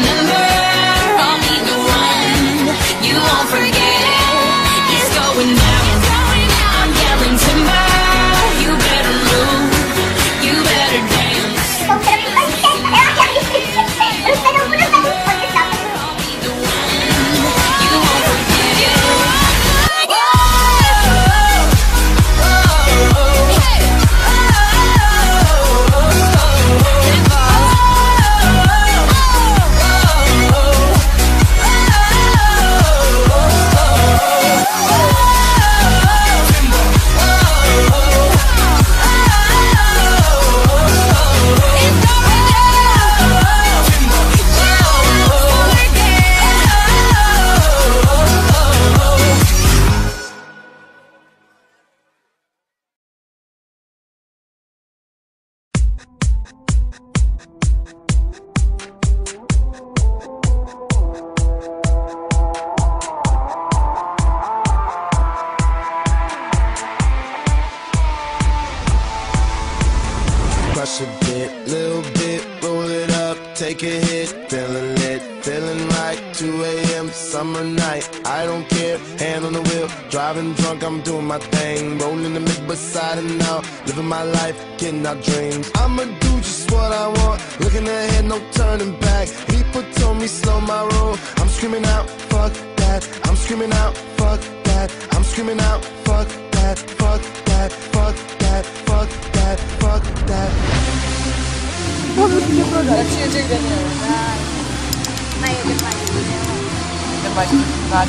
never I'ma do just what I want. Looking ahead, no turning back. People told me slow my roll. I'm screaming out, fuck that. I'm screaming out, fuck that. I'm screaming out, fuck that, fuck that, fuck that, fuck that, fuck that. लक्ष्य जी गए नहीं ये पानी ये पानी बात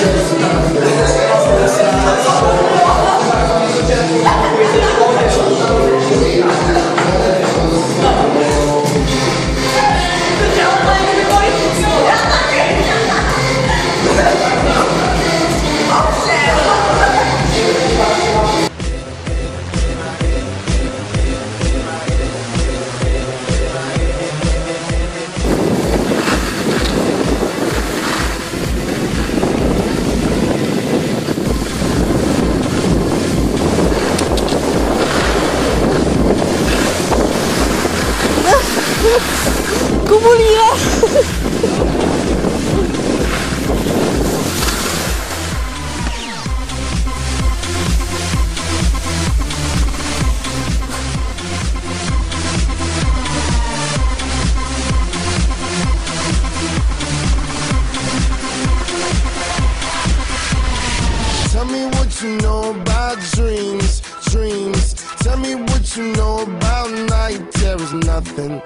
Gracias. and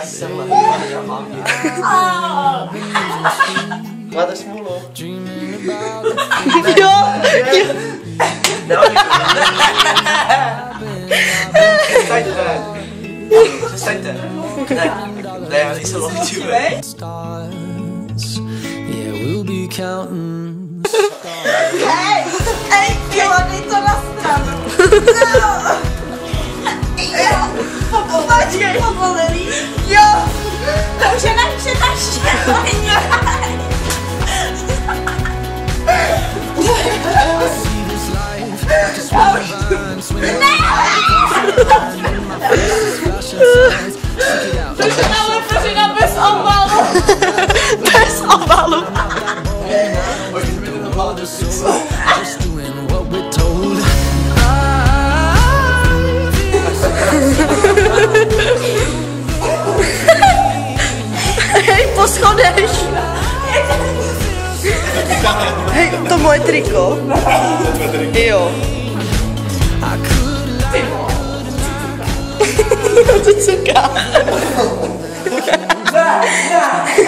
just similar to one of your used. Yeah, we'll be counting. Hey! Hey! You are me to last No! Yeah! I'm Dus nou even zin aan best afbalen. Hej, to moje triko. Jo. I could lie. to cuká. Hej,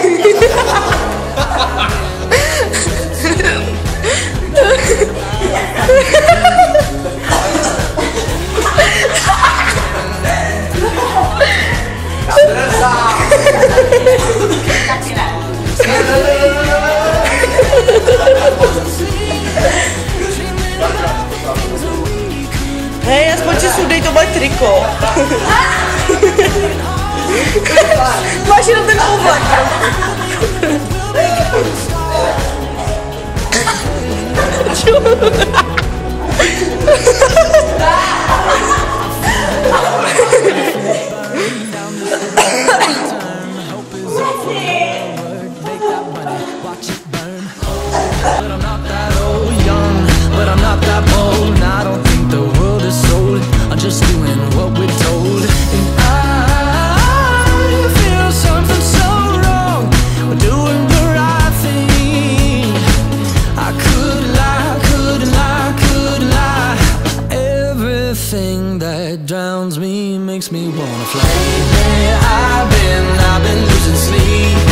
drowns me makes me wanna fly. I've been, I've been losing sleep,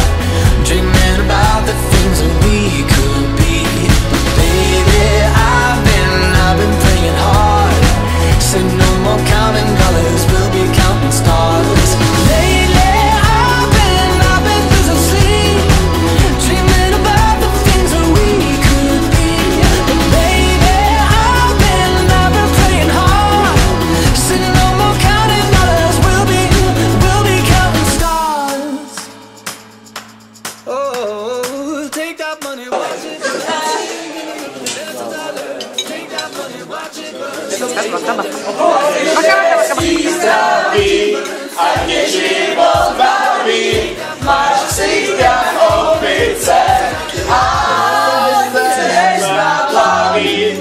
Louis.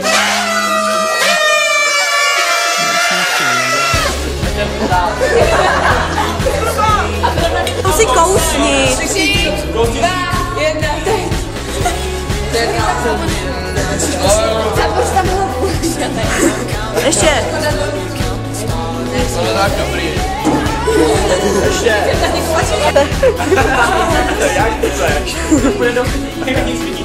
To si kousni. Ještě. Ještě. Jak to chceš? Bude dobrý. Nic vidí,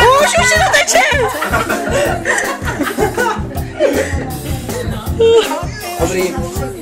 Dobrý.